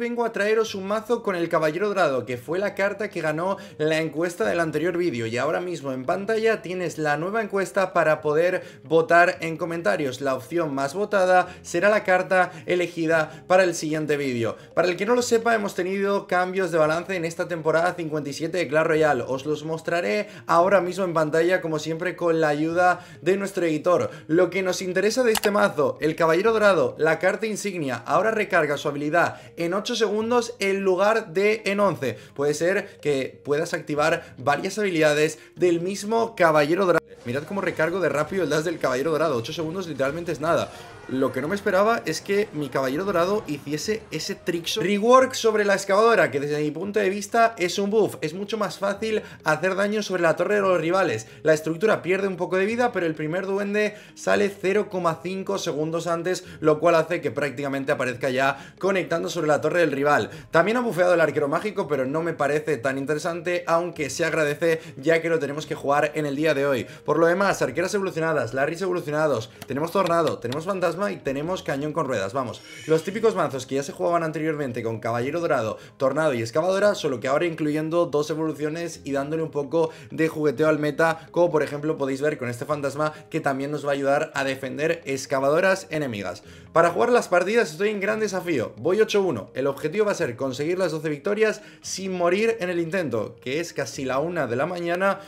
vengo a traeros un mazo con el Caballero Dorado, que fue la carta que ganó la encuesta del anterior vídeo. Y ahora mismo en pantalla tienes la nueva encuesta para poder votar en comentarios. La opción más votada será la carta elegida para el siguiente vídeo. Para el que no lo sepa, hemos tenido cambios de balance en esta temporada 57 de Clash Royale. Os los mostraré ahora mismo en pantalla, como siempre, con la ayuda de nuestro editor. Lo que nos interesa de este mazo, el Caballero Dorado, la carta insignia, ahora recarga su habilidad en 8 segundos en lugar de en 11. Puede ser que puedas activar varias habilidades del mismo Caballero Dorado. Mirad cómo recargo de rápido el dash del Caballero Dorado. 8 segundos literalmente es nada. Lo que no me esperaba es que mi caballero dorado hiciese ese trickshot rework sobre la excavadora, que desde mi punto de vista es un buff. Es mucho más fácil hacer daño sobre la torre de los rivales. La estructura pierde un poco de vida, pero el primer duende sale 0,5 segundos antes, lo cual hace que prácticamente aparezca ya conectando sobre la torre del rival. También ha bufeado el arquero mágico, pero no me parece tan interesante, aunque se agradece ya que lo tenemos que jugar en el día de hoy. Por lo demás, arqueras evolucionadas, Larrys evolucionados, tenemos tornado, tenemos fantasma y tenemos cañón con ruedas, vamos. Los típicos mazos que ya se jugaban anteriormente con caballero dorado, tornado y excavadora Solo que ahora incluyendo dos evoluciones y dándole un poco de jugueteo al meta Como por ejemplo podéis ver con este fantasma que también nos va a ayudar a defender excavadoras enemigas. Para jugar las partidas estoy en gran desafío Voy 8-1, el objetivo va a ser conseguir las 12 victorias sin morir en el intento Que es casi la una de la mañana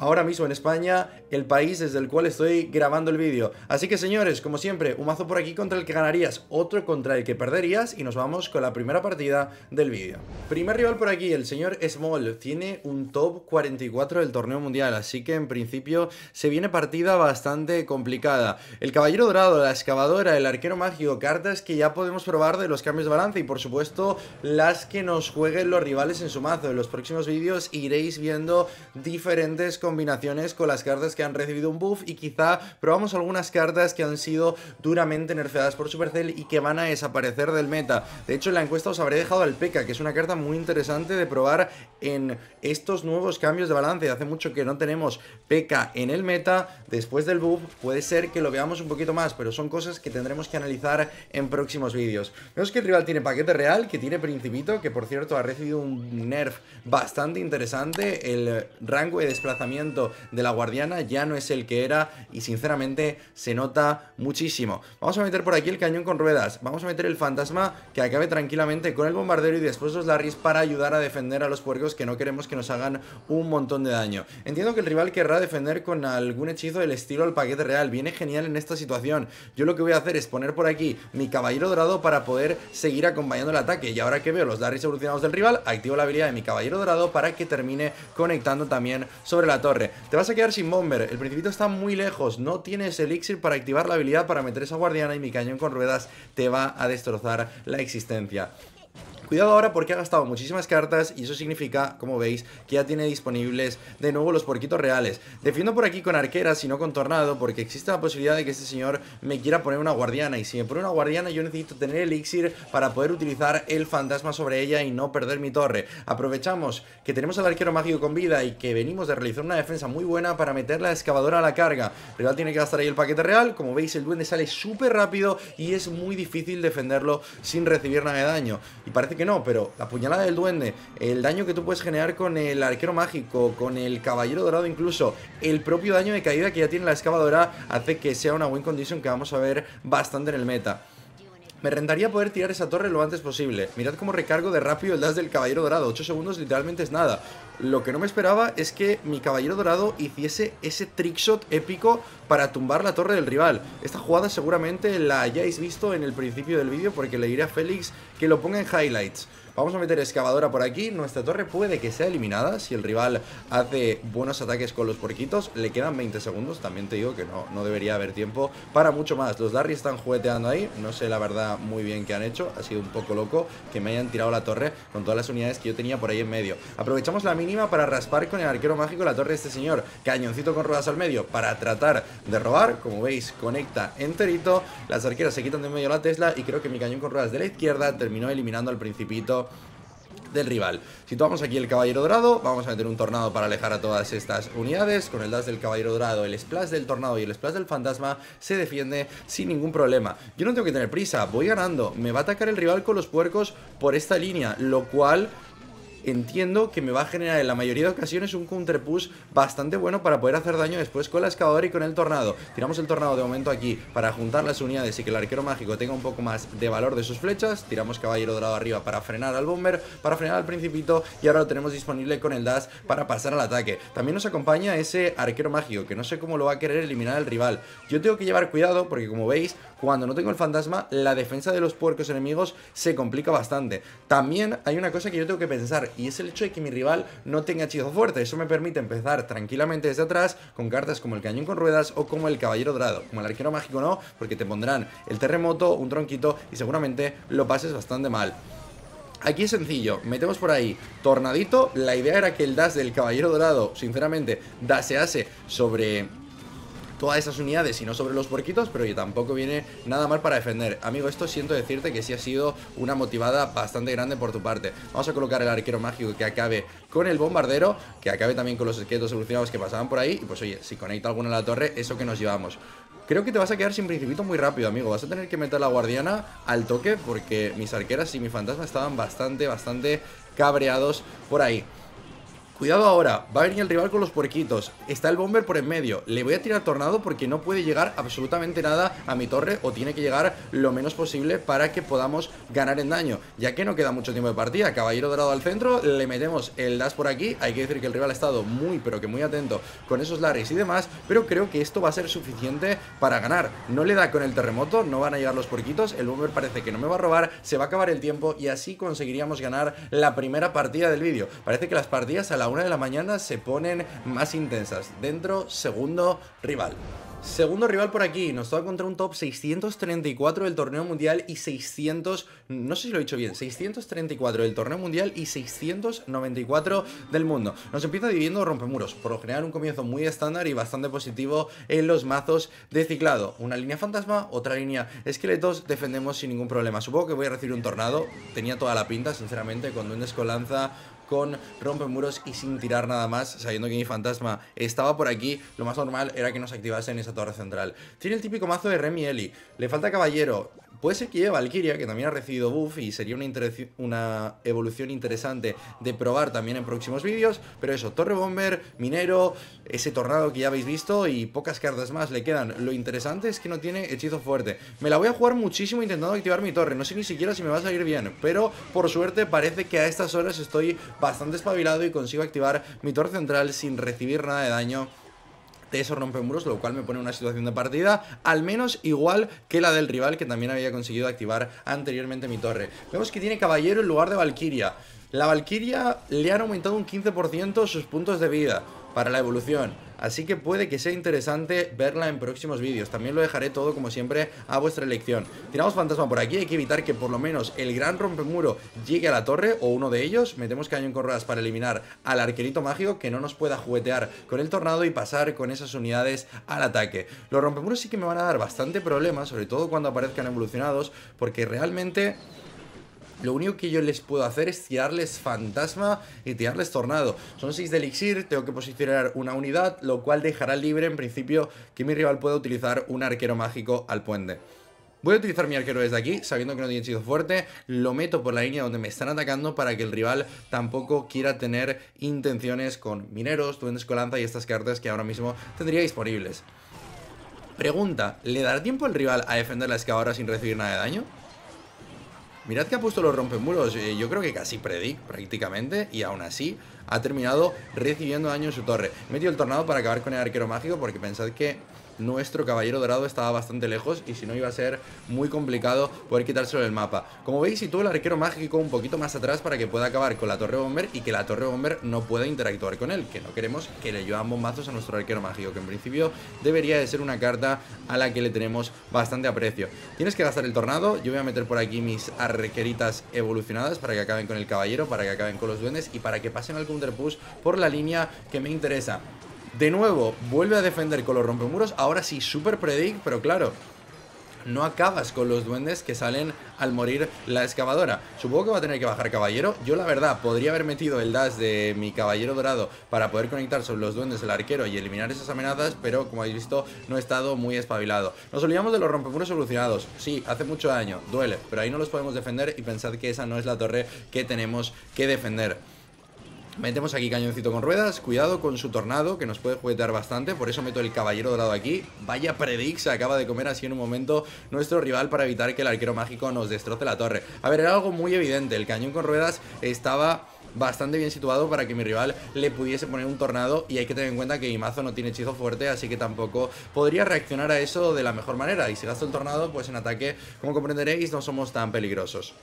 ahora mismo en España, el país desde el cual estoy grabando el vídeo. Así que señores, como siempre, un mazo por aquí contra el que ganarías, otro contra el que perderías y nos vamos con la primera partida del vídeo. Primer rival por aquí, el señor Small, tiene un top 44 del torneo mundial, así que en principio se viene partida bastante complicada. El caballero dorado, la excavadora, el arquero mágico, cartas que ya podemos probar de los cambios de balance y por supuesto las que nos jueguen los rivales en su mazo. En los próximos vídeos iréis viendo diferentes combinaciones con las cartas que han recibido un buff y quizá probamos algunas cartas que han sido duramente nerfeadas por Supercell y que van a desaparecer del meta. De hecho, en la encuesta os habré dejado al P.E.K.K.A, que es una carta muy interesante de probar en estos nuevos cambios de balance. Hace mucho que no tenemos P.E.K.K.A en el meta, después del buff puede ser que lo veamos un poquito más, pero son cosas que tendremos que analizar en próximos vídeos. Vemos que el rival tiene paquete real, que tiene Principito, que por cierto ha recibido un nerf bastante interesante, el rango de desplazamiento de la guardiana ya no es el que era y sinceramente se nota muchísimo. Vamos a meter por aquí el cañón con ruedas, vamos a meter el fantasma que acabe tranquilamente con el bombardero y después los Larrys para ayudar a defender a los puercos que no queremos que nos hagan un montón de daño. Entiendo que el rival querrá defender con algún hechizo del estilo al paquete real, viene genial en esta situación. Yo lo que voy a hacer es poner por aquí mi caballero dorado para poder seguir acompañando el ataque y ahora que veo los Larrys evolucionados del rival, activo la habilidad de mi caballero dorado para que termine conectando también sobre la torre te vas a quedar sin bomber, el principito está muy lejos, no tienes elixir para activar la habilidad para meter esa guardiana y mi cañón con ruedas te va a destrozar la existencia. Cuidado ahora porque ha gastado muchísimas cartas y eso significa, como veis, que ya tiene disponibles de nuevo los porquitos reales. Defiendo por aquí con arqueras y no con tornado porque existe la posibilidad de que este señor me quiera poner una guardiana y si me pone una guardiana yo necesito tener elixir para poder utilizar el fantasma sobre ella y no perder mi torre. Aprovechamos que tenemos al arquero mágico con vida y que venimos de realizar una defensa muy buena para meter la excavadora a la carga. Rival tiene que gastar ahí el paquete real, como veis el duende sale súper rápido y es muy difícil defenderlo sin recibir nada de daño. Y parece que que no, pero la puñalada del duende, el daño que tú puedes generar con el arquero mágico, con el caballero dorado incluso, el propio daño de caída que ya tiene la excavadora hace que sea una win condition que vamos a ver bastante en el meta. Me rentaría poder tirar esa torre lo antes posible. Mirad cómo recargo de rápido el dash del caballero dorado. 8 segundos literalmente es nada. Lo que no me esperaba es que mi caballero dorado hiciese ese trickshot épico para tumbar la torre del rival. Esta jugada seguramente la hayáis visto en el principio del vídeo porque le diré a Félix que lo ponga en highlights. Vamos a meter excavadora por aquí. Nuestra torre puede que sea eliminada si el rival hace buenos ataques con los porquitos. Le quedan 20 segundos. También te digo que no, no debería haber tiempo para mucho más. Los Darry están jugueteando ahí. No sé la verdad muy bien qué han hecho. Ha sido un poco loco que me hayan tirado la torre con todas las unidades que yo tenía por ahí en medio. Aprovechamos la mínima para raspar con el arquero mágico la torre de este señor. Cañoncito con ruedas al medio para tratar de robar. Como veis, conecta enterito. Las arqueras se quitan de medio la Tesla y creo que mi cañón con ruedas de la izquierda terminó eliminando al principito del rival. Situamos aquí el caballero dorado, vamos a meter un tornado para alejar a todas estas unidades, con el dash del caballero dorado, el splash del tornado y el splash del fantasma se defiende sin ningún problema. Yo no tengo que tener prisa, voy ganando, me va a atacar el rival con los puercos por esta línea, lo cual entiendo que me va a generar en la mayoría de ocasiones un counter push bastante bueno para poder hacer daño después con la excavadora y con el tornado. Tiramos el tornado de momento aquí para juntar las unidades y que el arquero mágico tenga un poco más de valor de sus flechas. Tiramos caballero dorado arriba para frenar al bomber, para frenar al principito y ahora lo tenemos disponible con el dash para pasar al ataque. También nos acompaña ese arquero mágico que no sé cómo lo va a querer eliminar el rival. Yo tengo que llevar cuidado porque como veis, cuando no tengo el fantasma, la defensa de los puercos enemigos se complica bastante. También hay una cosa que yo tengo que pensar y es el hecho de que mi rival no tenga hechizo fuerte. Eso me permite empezar tranquilamente desde atrás con cartas como el cañón con ruedas o como el caballero dorado. Como el arquero mágico no, porque te pondrán el terremoto, un tronquito y seguramente lo pases bastante mal. Aquí es sencillo, metemos por ahí tornadito, la idea era que el dash del caballero dorado, sinceramente, dasease sobre todas esas unidades y no sobre los puerquitos, pero que tampoco viene nada mal para defender. Amigo, esto siento decirte que sí ha sido una motivada bastante grande por tu parte. Vamos a colocar el arquero mágico que acabe con el bombardero, que acabe también con los esqueletos evolucionados que pasaban por ahí, y pues oye, si conecta alguno a la torre, eso que nos llevamos. Creo que te vas a quedar sin principito muy rápido, amigo. Vas a tener que meter la guardiana al toque porque mis arqueras y mi fantasma estaban bastante, bastante cabreados por ahí. Cuidado ahora, va a venir el rival con los puerquitos. Está el bomber por en medio. Le voy a tirar tornado porque no puede llegar absolutamente nada a mi torre O tiene que llegar lo menos posible para que podamos ganar en daño. Ya que no queda mucho tiempo de partida Caballero dorado al centro, le metemos el dash por aquí. Hay que decir que el rival ha estado muy pero que muy atento con esos lares y demás Pero creo que esto va a ser suficiente para ganar. No le da con el terremoto, no van a llegar los puerquitos El bomber parece que no me va a robar Se va a acabar el tiempo y así conseguiríamos ganar la primera partida del vídeo. Parece que las partidas a la una de la mañana se ponen más intensas. Dentro, segundo rival. Segundo rival por aquí, nos toca contra un top 634 del torneo mundial y 600, no sé si lo he dicho bien, 634 del torneo mundial y 694 del mundo. Nos empieza dividiendo rompemuros, por lo general un comienzo muy estándar y bastante positivo en los mazos de ciclado. Una línea fantasma, otra línea esqueletos, defendemos sin ningún problema. Supongo que voy a recibir un tornado, tenía toda la pinta, sinceramente, con un descolanza con rompemuros y sin tirar nada más, sabiendo que mi fantasma estaba por aquí, lo más normal era que nos activase en esa torre central. Tiene el típico mazo de Remy Eli, le falta caballero, Puede ser que lleve Valkyria, que también ha recibido buff y sería una, una, evolución interesante de probar también en próximos vídeos. Pero eso, Torre Bomber, Minero, ese Tornado que ya habéis visto y pocas cartas más le quedan. Lo interesante es que no tiene hechizo fuerte. Me la voy a jugar muchísimo intentando activar mi torre. No sé ni siquiera si me va a salir bien, pero por suerte parece que a estas horas estoy bastante espabilado y consigo activar mi torre central sin recibir nada de daño de rompemuros, lo cual me pone una situación de partida al menos igual que la del rival que también había conseguido activar anteriormente mi torre. Vemos que tiene caballero en lugar de valquiria. La valquiria le han aumentado un 15% sus puntos de vida para la evolución. Así que puede que sea interesante verla en próximos vídeos. También lo dejaré todo, como siempre, a vuestra elección. Tiramos fantasma por aquí. Hay que evitar que por lo menos el gran rompemuro llegue a la torre o uno de ellos. Metemos cañón con ruedas para eliminar al arquerito mágico que no nos pueda juguetear con el tornado y pasar con esas unidades al ataque. Los rompemuros sí que me van a dar bastante problemas, sobre todo cuando aparezcan evolucionados, porque realmente lo único que yo les puedo hacer es tirarles fantasma y tirarles tornado. Son 6 de elixir, tengo que posicionar una unidad, lo cual dejará libre en principio que mi rival pueda utilizar un arquero mágico al puente. Voy a utilizar mi arquero desde aquí, sabiendo que no tiene sido fuerte, lo meto por la línea donde me están atacando para que el rival tampoco quiera tener intenciones con mineros, duendes colanza y estas cartas que ahora mismo tendría disponibles. Pregunta, ¿le dará tiempo el rival a defender la excavadora sin recibir nada de daño? Mirad que ha puesto los rompemuros, eh, yo creo que casi predic prácticamente, y aún así ha terminado recibiendo daño en su torre. He metido el tornado para acabar con el arquero mágico porque pensad que nuestro caballero dorado estaba bastante lejos y si no iba a ser muy complicado poder quitárselo del mapa. Como veis, todo el arquero mágico un poquito más atrás para que pueda acabar con la torre bomber y que la torre bomber no pueda interactuar con él, que no queremos que le llevan bombazos a nuestro arquero mágico, que en principio debería de ser una carta a la que le tenemos bastante aprecio. Tienes que gastar el tornado, yo voy a meter por aquí mis arqueritas evolucionadas para que acaben con el caballero, para que acaben con los duendes y para que pasen al counter push por la línea que me interesa. De nuevo, vuelve a defender con los rompemuros. Ahora sí, super predict, pero claro, no acabas con los duendes que salen al morir la excavadora. Supongo que va a tener que bajar caballero. Yo la verdad podría haber metido el dash de mi caballero dorado para poder conectar sobre los duendes del arquero y eliminar esas amenazas, pero como habéis visto no he estado muy espabilado. Nos olvidamos de los rompemuros evolucionados. Sí, hace mucho daño, duele, pero ahí no los podemos defender y pensad que esa no es la torre que tenemos que defender. Metemos aquí cañoncito con ruedas, cuidado con su tornado que nos puede juguetear bastante, por eso meto el caballero dorado aquí. Vaya predix, se acaba de comer así en un momento nuestro rival para evitar que el arquero mágico nos destroce la torre. A ver, era algo muy evidente, el cañón con ruedas estaba bastante bien situado para que mi rival le pudiese poner un tornado y hay que tener en cuenta que mi mazo no tiene hechizo fuerte, así que tampoco podría reaccionar a eso de la mejor manera. Y si gasto el tornado, pues en ataque, como comprenderéis, no somos tan peligrosos.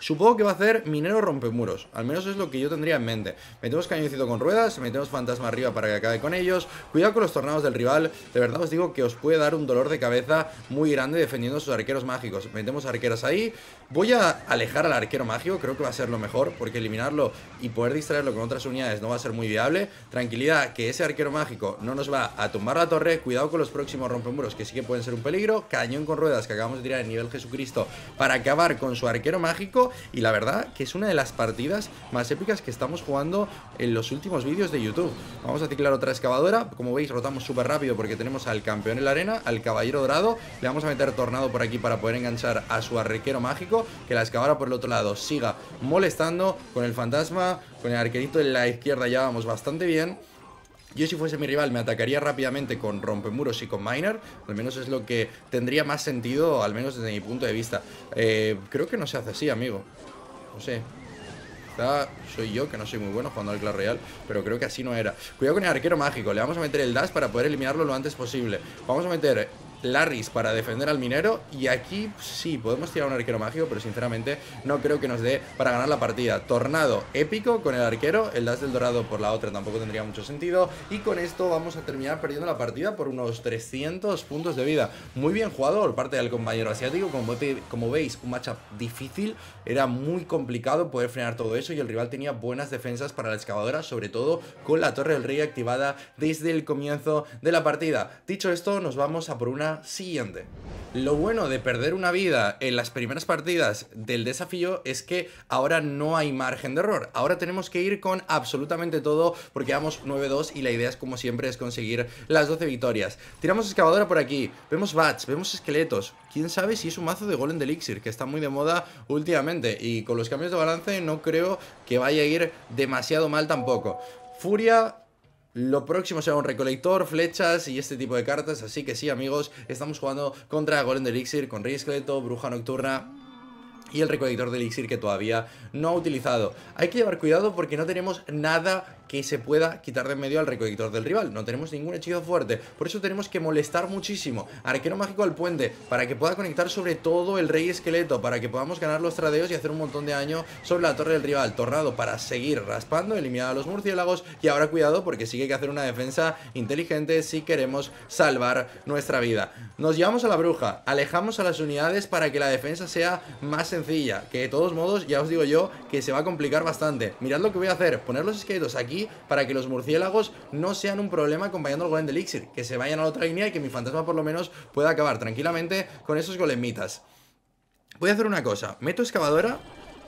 Supongo que va a hacer minero rompemuros. Al menos es lo que yo tendría en mente. Metemos cañoncito con ruedas, metemos fantasma arriba para que acabe con ellos. Cuidado con los tornados del rival. De verdad os digo que os puede dar un dolor de cabeza muy grande defendiendo sus arqueros mágicos. Metemos arqueras ahí. Voy a alejar al arquero mágico. Creo que va a ser lo mejor. Porque eliminarlo y poder distraerlo con otras unidades no va a ser muy viable. Tranquilidad, que ese arquero mágico no nos va a tumbar la torre. Cuidado con los próximos rompemuros que sí que pueden ser un peligro. Cañón con ruedas que acabamos de tirar en nivel Jesucristo para acabar con su arquero mágico y la verdad que es una de las partidas más épicas que estamos jugando en los últimos vídeos de YouTube. Vamos a ciclar otra excavadora, como veis rotamos súper rápido porque tenemos al campeón en la arena, al caballero dorado, le vamos a meter tornado por aquí para poder enganchar a su arrequero mágico, que la excavadora por el otro lado siga molestando con el fantasma, con el arquerito en la izquierda ya vamos bastante bien. Yo si fuese mi rival me atacaría rápidamente con rompemuros y con miner, al menos es lo que tendría más sentido, al menos desde mi punto de vista. Eh, creo que no se hace así, amigo. No sé. Soy yo, que no soy muy bueno jugando al Clash Royale, pero creo que así no era. Cuidado con el arquero mágico, le vamos a meter el dash para poder eliminarlo lo antes posible. Vamos a meter Larrys para defender al minero. Y aquí sí, podemos tirar un arquero mágico Pero sinceramente no creo que nos dé para ganar la partida. Tornado épico con el arquero El dash del dorado por la otra tampoco tendría mucho sentido. Y con esto vamos a terminar perdiendo la partida Por unos 300 puntos de vida. Muy bien jugado por parte del compañero asiático. Como, como veis, un matchup difícil. Era muy complicado poder frenar todo eso Y el rival tenía buenas defensas para la excavadora Sobre todo con la torre del rey activada Desde el comienzo de la partida. Dicho esto, nos vamos a por una siguiente. Lo bueno de perder una vida en las primeras partidas del desafío es que ahora no hay margen de error. Ahora tenemos que ir con absolutamente todo porque vamos 9-2 y la idea es como siempre es conseguir las 12 victorias. Tiramos excavadora por aquí, vemos bats, vemos esqueletos. Quién sabe si es un mazo de golem de elixir que está muy de moda últimamente y con los cambios de balance no creo que vaya a ir demasiado mal tampoco. Furia lo próximo será un recolector, flechas y este tipo de cartas, así que sí amigos, estamos jugando contra Golem de Elixir, con Rey Esqueleto, Bruja Nocturna y el recolector de elixir que todavía no ha utilizado. Hay que llevar cuidado porque no tenemos nada que se pueda quitar de en medio al recolector del rival. No tenemos ningún hechizo fuerte. Por eso tenemos que molestar muchísimo. Arquero mágico al puente. Para que pueda conectar sobre todo el rey esqueleto. Para que podamos ganar los tradeos y hacer un montón de daño sobre la torre del rival. Tornado para seguir raspando, eliminar a los murciélagos. Y ahora cuidado porque sí que hay que hacer una defensa inteligente si queremos salvar nuestra vida. Nos llevamos a la bruja. Alejamos a las unidades para que la defensa sea más sencilla. Que de todos modos, ya os digo yo, que se va a complicar bastante. Mirad lo que voy a hacer. Poner los esqueletos aquí para que los murciélagos no sean un problema acompañando al golem de elixir, que se vayan a la otra línea y que mi fantasma por lo menos pueda acabar tranquilamente con esos golemitas. Voy a hacer una cosa, meto excavadora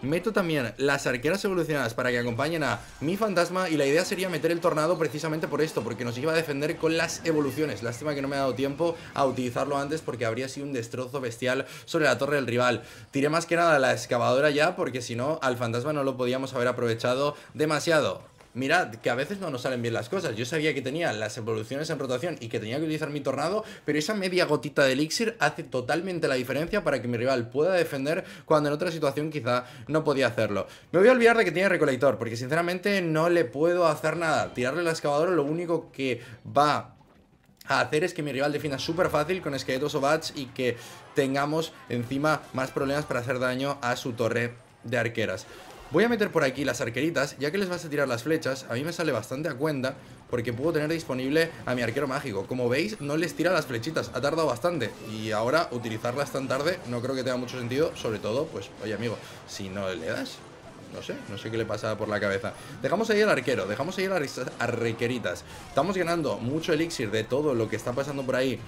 Meto también las arqueras evolucionadas para que acompañen a mi fantasma y la idea sería meter el tornado precisamente por esto, porque nos iba a defender con las evoluciones. Lástima que no me ha dado tiempo a utilizarlo antes porque habría sido un destrozo bestial sobre la torre del rival. Tiré más que nada la excavadora ya porque si no al fantasma no lo podíamos haber aprovechado demasiado. Mirad, que a veces no nos salen bien las cosas. Yo sabía que tenía las evoluciones en rotación y que tenía que utilizar mi tornado, pero esa media gotita de elixir hace totalmente la diferencia para que mi rival pueda defender cuando en otra situación quizá no podía hacerlo. Me voy a olvidar de que tiene recolector, porque sinceramente no le puedo hacer nada. Tirarle la excavadora lo único que va a hacer es que mi rival defienda súper fácil con esqueletos o bats y que tengamos encima más problemas para hacer daño a su torre de arqueras. Voy a meter por aquí las arqueritas, ya que les vas a tirar las flechas, a mí me sale bastante a cuenta porque puedo tener disponible a mi arquero mágico. Como veis, no les tira las flechitas, ha tardado bastante y ahora utilizarlas tan tarde no creo que tenga mucho sentido, sobre todo, pues, oye amigo, si no le das, no sé, no sé qué le pasa por la cabeza. Dejamos ahí al arquero, dejamos ahí las arqueritas. Estamos ganando mucho elixir de todo lo que está pasando por ahí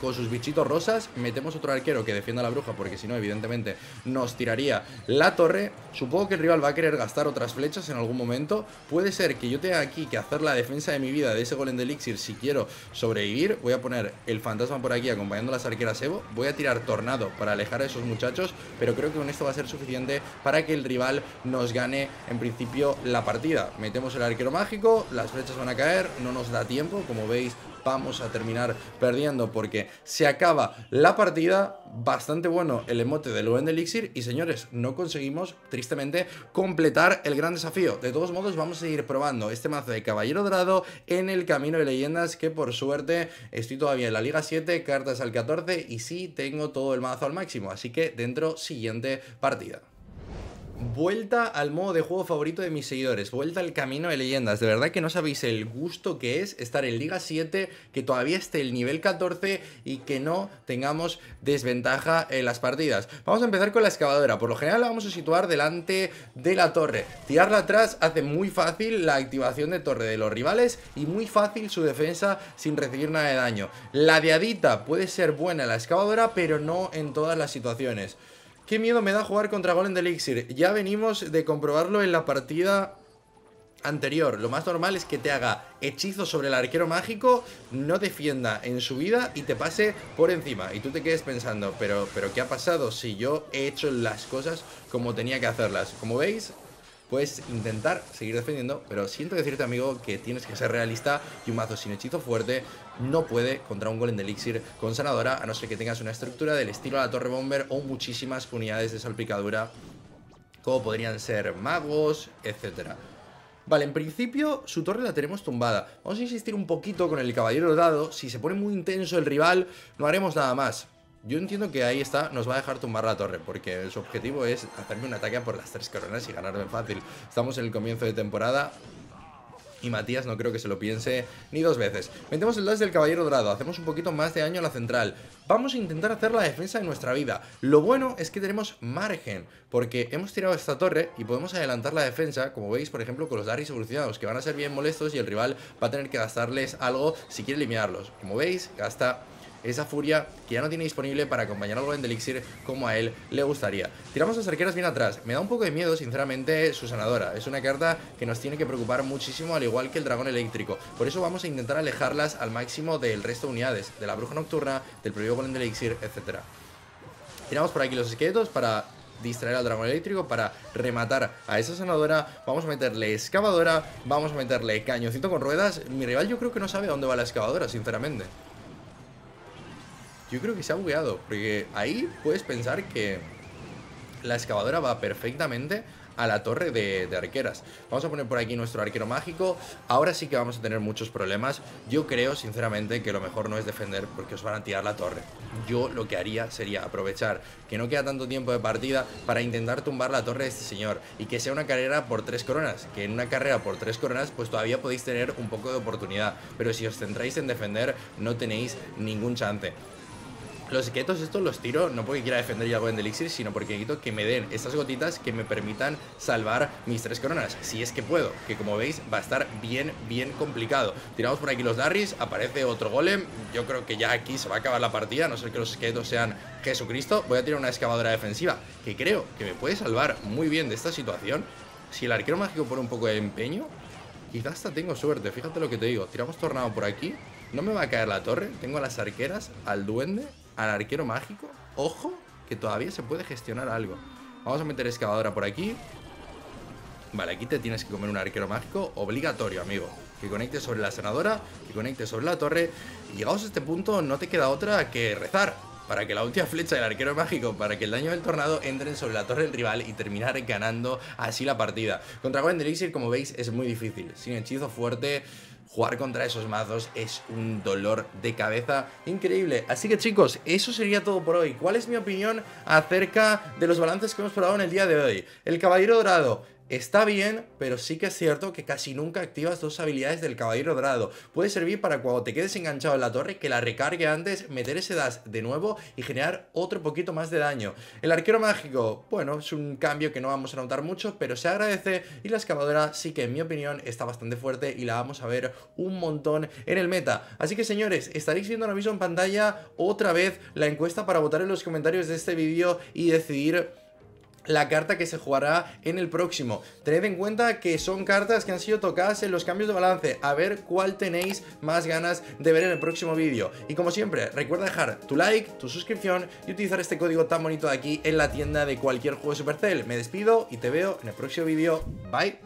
con sus bichitos rosas, metemos otro arquero que defienda a la bruja, porque si no, evidentemente, nos tiraría la torre. Supongo que el rival va a querer gastar otras flechas en algún momento. Puede ser que yo tenga aquí que hacer la defensa de mi vida de ese golem de elixir si quiero sobrevivir. Voy a poner el fantasma por aquí acompañando a las arqueras Evo. Voy a tirar tornado para alejar a esos muchachos, pero creo que con esto va a ser suficiente para que el rival nos gane en principio la partida. Metemos el arquero mágico, las flechas van a caer, no nos da tiempo, como veis vamos a terminar perdiendo porque se acaba la partida. Bastante bueno el emote del buen Elixir. Y señores, no conseguimos, tristemente, completar el gran desafío. De todos modos, vamos a seguir probando este mazo de Caballero Dorado en el Camino de Leyendas. Que por suerte estoy todavía en la Liga 7, cartas al 14. Y sí, tengo todo el mazo al máximo. Así que dentro, siguiente partida. Vuelta al modo de juego favorito de mis seguidores, vuelta al camino de leyendas. De verdad que no sabéis el gusto que es estar en Liga 7, que todavía esté el nivel 14 y que no tengamos desventaja en las partidas. Vamos a empezar con la excavadora. Por lo general la vamos a situar delante de la torre. Tirarla atrás hace muy fácil la activación de torre de los rivales y muy fácil su defensa sin recibir nada de daño. La diadita puede ser buena en la excavadora, pero no en todas las situaciones. Qué miedo me da jugar contra Golem de Elixir. Ya venimos de comprobarlo en la partida anterior. Lo más normal es que te haga hechizo sobre el arquero mágico, no defienda en su vida y te pase por encima. Y tú te quedes pensando, pero, pero ¿qué ha pasado si yo he hecho las cosas como tenía que hacerlas? Como veis, puedes intentar seguir defendiendo, pero siento decirte, amigo, que tienes que ser realista y un mazo sin hechizo fuerte no puede contra un golem de elixir con sanadora, a no ser que tengas una estructura del estilo a la torre bomber o muchísimas unidades de salpicadura, como podrían ser magos, etcétera. Vale, en principio su torre la tenemos tumbada. Vamos a insistir un poquito con el caballero dado. Si se pone muy intenso el rival, no haremos nada más. Yo entiendo que ahí está, nos va a dejar tumbar la torre, porque su objetivo es hacerme un ataque por las tres coronas y ganarme fácil. Estamos en el comienzo de temporada, y Matías no creo que se lo piense ni dos veces. Metemos el dash del caballero dorado, hacemos un poquito más de daño a la central. Vamos a intentar hacer la defensa de nuestra vida. Lo bueno es que tenemos margen, porque hemos tirado esta torre y podemos adelantar la defensa, como veis, por ejemplo, con los Darius evolucionados, que van a ser bien molestos y el rival va a tener que gastarles algo si quiere eliminarlos. Como veis, gasta esa furia que ya no tiene disponible para acompañar al en de Elixir como a él le gustaría. Tiramos las arqueras bien atrás. Me da un poco de miedo, sinceramente, su sanadora. Es una carta que nos tiene que preocupar muchísimo, al igual que el dragón eléctrico. Por eso vamos a intentar alejarlas al máximo del resto de unidades, de la bruja nocturna, del prohibido golem de Elixir, etc. Tiramos por aquí los esqueletos para distraer al dragón eléctrico para rematar a esa sanadora. Vamos a meterle excavadora, vamos a meterle cañoncito con ruedas. Mi rival yo creo que no sabe a dónde va la excavadora, sinceramente. Yo creo que se ha bugueado, porque ahí puedes pensar que la excavadora va perfectamente a la torre de, arqueras. Vamos a poner por aquí nuestro arquero mágico. Ahora sí que vamos a tener muchos problemas. Yo creo, sinceramente, que lo mejor no es defender porque os van a tirar la torre. Yo lo que haría sería aprovechar que no queda tanto tiempo de partida para intentar tumbar la torre de este señor y que sea una carrera por tres coronas. Que en una carrera por tres coronas, pues todavía podéis tener un poco de oportunidad. Pero si os centráis en defender, no tenéis ningún chance. Los esqueletos estos los tiro no porque quiera defender ya algo en Elixir, sino porque necesito que me den esas gotitas que me permitan salvar mis tres coronas, si es que puedo, que como veis va a estar bien, bien complicado. Tiramos por aquí los Darris, aparece otro golem, yo creo que ya aquí se va a acabar la partida, a no ser que los esqueletos sean Jesucristo. Voy a tirar una excavadora defensiva, que creo que me puede salvar muy bien de esta situación. Si el arquero mágico pone un poco de empeño, quizás hasta tengo suerte, fíjate lo que te digo. Tiramos tornado por aquí, no me va a caer la torre, tengo a las arqueras, al duende al arquero mágico. Ojo, que todavía se puede gestionar algo. Vamos a meter excavadora por aquí. Vale, aquí te tienes que comer un arquero mágico obligatorio, amigo. Que conecte sobre la senadora, que conecte sobre la torre. Y llegados a este punto no te queda otra que rezar. Para que la última flecha del arquero mágico, para que el daño del tornado entren sobre la torre del rival y terminar ganando así la partida. Contra Gwen Elixir, como veis, es muy difícil. Sin hechizo fuerte, jugar contra esos mazos es un dolor de cabeza increíble. Así que chicos, eso sería todo por hoy. ¿Cuál es mi opinión acerca de los balances que hemos probado en el día de hoy? El Caballero Dorado Está bien, pero sí que es cierto que casi nunca activas dos habilidades del Caballero Dorado. Puede servir para cuando te quedes enganchado en la torre, que la recargue antes, meter ese dash de nuevo y generar otro poquito más de daño. El Arquero Mágico, bueno, es un cambio que no vamos a notar mucho, pero se agradece y la excavadora sí que en mi opinión está bastante fuerte y la vamos a ver un montón en el meta. Así que señores, estaréis viendo ahora mismo en pantalla otra vez la encuesta para votar en los comentarios de este vídeo y decidir la carta que se jugará en el próximo. Tened en cuenta que son cartas que han sido tocadas en los cambios de balance. A ver cuál tenéis más ganas de ver en el próximo vídeo. Y como siempre, recuerda dejar tu like, tu suscripción y utilizar este código tan bonito de aquí en la tienda de cualquier juego de Supercell. Me despido y te veo en el próximo vídeo. Bye.